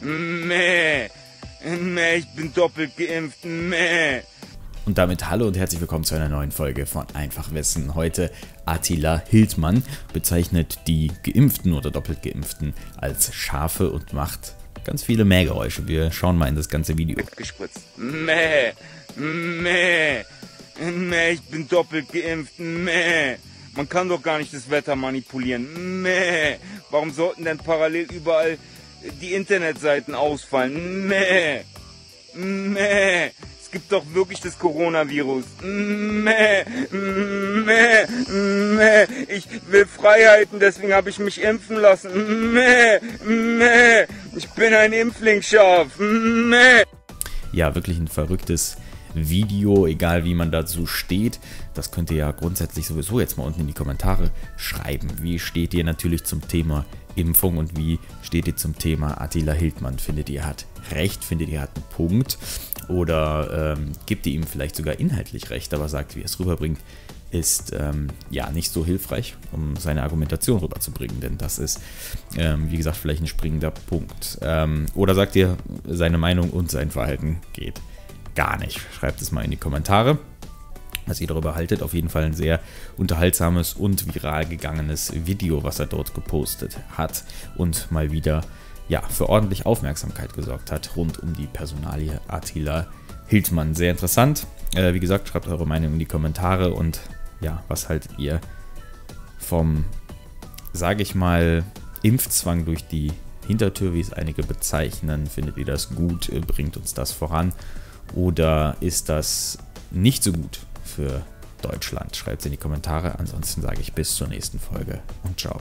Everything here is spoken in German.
Meh. Meh, ich bin doppelt geimpft. Meh. Und damit hallo und herzlich willkommen zu einer neuen Folge von Einfach Wissen. Heute Attila Hildmann bezeichnet die Geimpften oder doppelt Geimpften als Schafe und macht ganz viele Mähgeräusche. Wir schauen mal in das ganze Video. Gespritzt. Meh. Meh. Meh, ich bin doppelt geimpft. Meh. Man kann doch gar nicht das Wetter manipulieren. Meh. Warum sollten denn parallel überall die Internetseiten ausfallen? Meh. Meh. Es gibt doch wirklich das Coronavirus. Meh. Meh. Meh. Ich will Freiheiten, deswegen habe ich mich impfen lassen. Meh. Meh. Ich bin ein Impflingsschaf. Meh. Ja, wirklich ein verrücktes Video, egal wie man dazu steht. Das könnt ihr ja grundsätzlich sowieso jetzt mal unten in die Kommentare schreiben. Wie steht ihr natürlich zum Thema Impfung und wie steht ihr zum Thema Attila Hildmann? Findet ihr, hat recht? Findet ihr, hat einen Punkt? Oder ähm, gibt ihr ihm vielleicht sogar inhaltlich recht, aber sagt, wie er es rüberbringt, ist ähm, ja nicht so hilfreich, um seine Argumentation rüberzubringen, denn das ist, ähm, wie gesagt, vielleicht ein springender Punkt. Ähm, oder sagt ihr, seine Meinung und sein Verhalten geht gar nicht? Schreibt es mal in die Kommentare, was ihr darüber haltet. Auf jeden Fall ein sehr unterhaltsames und viral gegangenes Video, was er dort gepostet hat und mal wieder ja, für ordentlich Aufmerksamkeit gesorgt hat rund um die Personalie Attila Hildmann. Sehr interessant. Äh, wie gesagt, schreibt eure Meinung in die Kommentare und ja, was haltet ihr vom, sage ich mal, Impfzwang durch die Hintertür, wie es einige bezeichnen. Findet ihr das gut? Bringt uns das voran? Oder ist das nicht so gut für Deutschland? Schreibt es in die Kommentare. Ansonsten sage ich bis zur nächsten Folge und ciao.